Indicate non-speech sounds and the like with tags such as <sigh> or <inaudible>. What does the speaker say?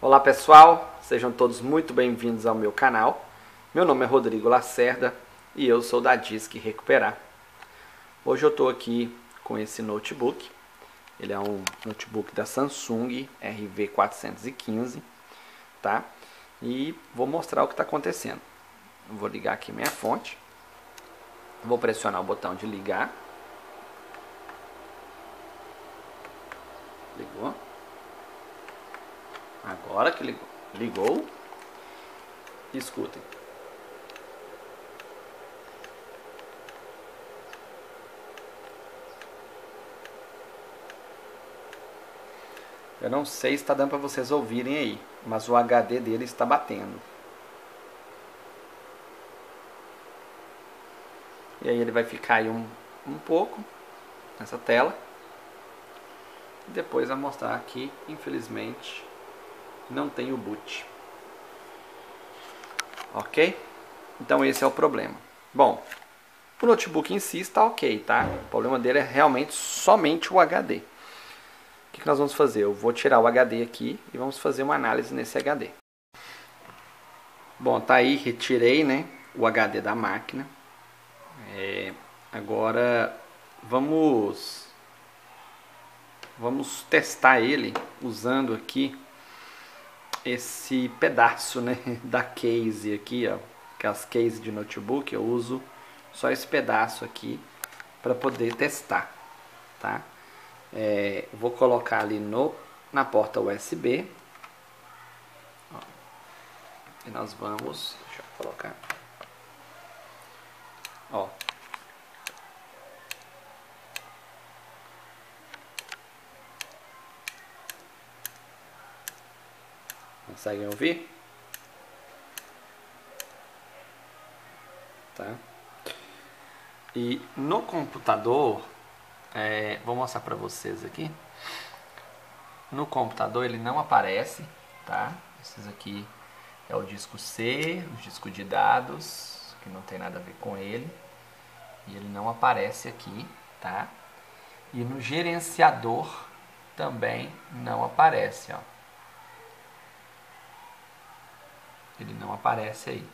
Olá pessoal, sejam todos muito bem-vindos ao meu canal. Meu nome é Rodrigo Lacerda e eu sou da Disque Recuperar. Hoje eu estou aqui com esse notebook. Ele é um notebook da Samsung RV415, tá? E vou mostrar o que está acontecendo. Vou ligar aqui minha fonte. Vou pressionar o botão de ligar. Ligou. Agora que ligou. Ligou. Escutem. Eu não sei se está dando para vocês ouvirem aí, mas o HD dele está batendo. E aí ele vai ficar aí um, um pouco nessa tela. E depois vai mostrar aqui, infelizmente, não tem o boot. Ok? Então esse é o problema. Bom, o notebook em si está ok, tá? O problema dele é realmente somente o HD. O que, nós vamos fazer? Eu vou tirar o HD aqui e vamos fazer uma análise nesse HD. Bom, tá aí, retirei né, o HD da máquina. É, agora vamos vamos testar ele usando aqui esse pedaço né, <laughs> da case aqui, ó, que é as case de notebook, eu uso só esse pedaço aqui para poder testar, tá? É, vou colocar ali no, na porta USB ó, e nós vamos, deixa eu colocar, ó, Conseguem ouvir? Tá? E no computador, é, vou mostrar para vocês aqui. No computador ele não aparece, tá? Esses aqui é o disco C, o disco de dados, que não tem nada a ver com ele. E ele não aparece aqui, tá? E no gerenciador também não aparece, ó. Ele não aparece aí.